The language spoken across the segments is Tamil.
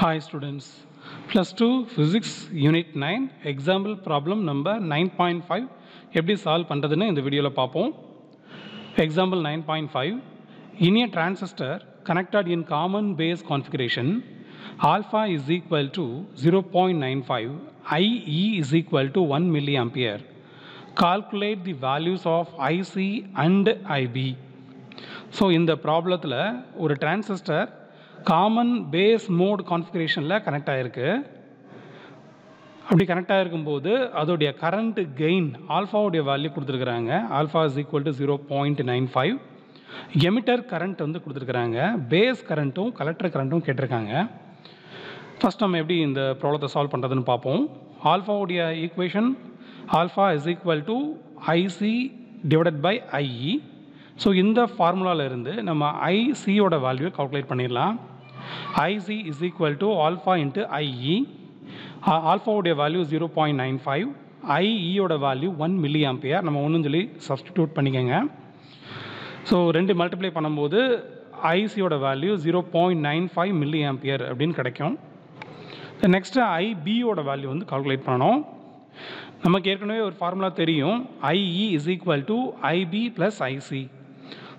Hi students, plus 2 physics unit 9 example problem number 9.5 எப்படி சால்வ் பண்ணுறதுன்னு இந்த வீடியோவில் பார்ப்போம் example 9.5 in a transistor connected in common base configuration alpha is equal to 0.95 IE is equal to 1 milliampere calculate the values of IC and IB so இந்த ப்ராப்ளத்தில் ஒரு டிரான்சிஸ்டர் காமன் பேஸ் மோட் கான்ஃபிகரேஷனில் கனெக்ட் ஆகிருக்கு அப்படி கனெக்ட் ஆகிருக்கும்போது அதோடைய கரண்ட் கெயின் ஆல்ஃபாவுடைய வேல்யூ கொடுத்துருக்குறாங்க. Alpha is equal to zero point nine five emitter current வந்து கொடுத்துருக்குறாங்க. பேஸ் கரண்ட்டும் கலெக்டர் கரண்ட்டும் கேட்டிருக்காங்க. ஃபஸ்ட் நம்ம எப்படி இந்த ப்ராப்ளத்தை சால்வ் பண்ணுறதுன்னு பார்ப்போம். ஆல்ஃபாவுடைய equation alpha is equal to IC divided by IE so இந்த ஃபார்முலாவிலேருந்து நம்ம ஐசியோட வேல்யூ கால்குலேட் பண்ணிடலாம். IC is equal to alpha into IE ஆல்ஃபாவுடைய value zero point nine five ஐஇயோட value one milli ampere நம்ம ஒன்றும் சொல்லி சப்ஸ்டிடியூட் பண்ணிக்கோங்க. ஸோ ரெண்டு மல்டிப்ளை பண்ணும்போது ஐசியோட value zero point nine five milliampere அப்படின்னு கிடைக்கும். நெக்ஸ்ட்டு ஐபியோட வேல்யூ வந்து கால்குலேட் பண்ணணும். நமக்கு ஏற்கனவே ஒரு ஃபார்முலா தெரியும். IE is equal to IB plus IC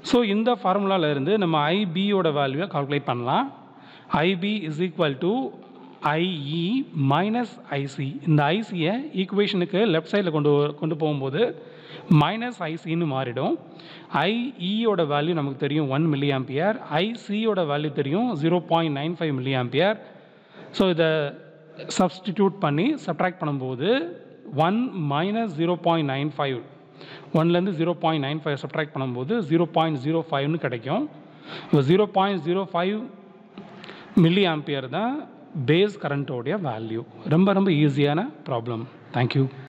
so இந்த ஃபார்முலாவிலேருந்து நம்ம ஐபியோட வேல்யூவை கால்குலேட் பண்ணலாம். IB is equal to IE minus IC இந்த ஐசியை ஈக்குவேஷனுக்கு லெஃப்ட் சைடில் கொண்டு கொண்டு போகும்போது மைனஸ் ஐசின்னு மாறிடும். ஐஇயோட வேல்யூ நமக்கு தெரியும் ஒன் மில்லி ஆம்பியர் ஐசியோட வேல்யூ தெரியும் zero point nine five milliampere so இதை சப்ஸ்டிடியூட் பண்ணி சப்ட்ராக்ட் பண்ணும்போது one minus zero point nine five ஒன்லேருந்து zero point nine five subtract பண்ணும்போது ஜீரோ பாயிண்ட் ஜீரோ ஃபைவ்னு கிடைக்கும். இப்போ zero point zero five milliampere தான் பேஸ் கரண்ட்டோடைய வேல்யூ ரொம்ப ரொம்ப ஈஸியான ப்ராப்ளம் தேங்க்யூ